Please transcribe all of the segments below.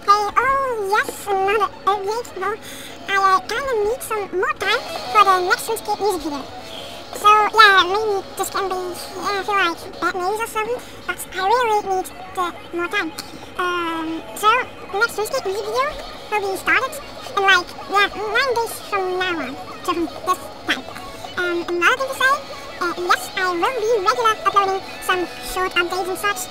Hey, oh yes, another update. Well, I uh, kinda need some more time for the next RuneScape music video. So yeah, maybe this can be, yeah, I feel like bad news or something, but I really need the more time. Um, so the next RuneScape music video will be started in like, yeah, nine days from now on, so from this time. Um, another thing to say, uh, yes, I will be regular uploading some short updates and such,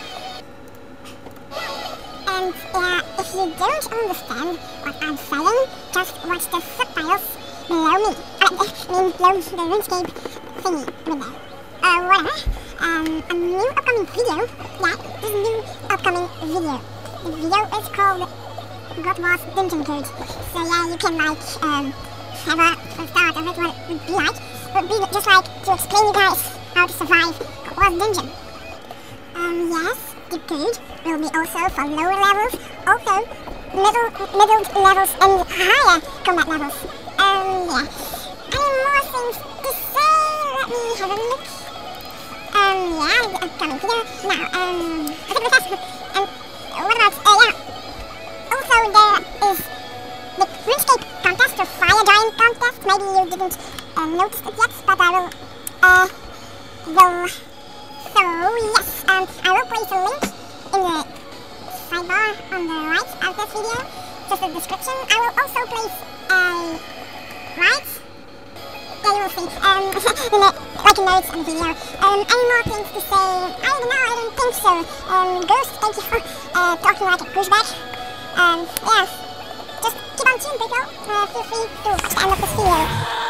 and uh, if you don't understand what I'm saying, just watch the subtitles below me. I mean, below the RuneScape thingy window. Uh, whatever. Um, a new upcoming video. Yeah, this new upcoming video. The video is called God Wars Dungeon Code. So yeah, you can like, um, have a, start of it, what it would be like. It would be just like to explain you guys how to survive God Wars Dungeon. Um, yes, code will be also for lower levels, also middle, middle levels and higher combat levels. Um, yeah. Any more things to say? Let me have a look. Um, yeah, the upcoming video. Now, um, I um, what about, uh, yeah. Also, there is the RuneScape contest, the Fire Giant contest. Maybe you didn't uh, notice it yet, but I will, uh, will yes, um, I will place a link in the sidebar on the right of this video, just the description. I will also place a right. Yeah, you will see. Um, in the, like a notes on the video. Um, any more things to say? I don't know. I don't think so. Um, Ghost, thank you for uh, talking like a douchebag. Um, yeah. Just keep on tuned, people. Uh, feel free to watch the end of this video.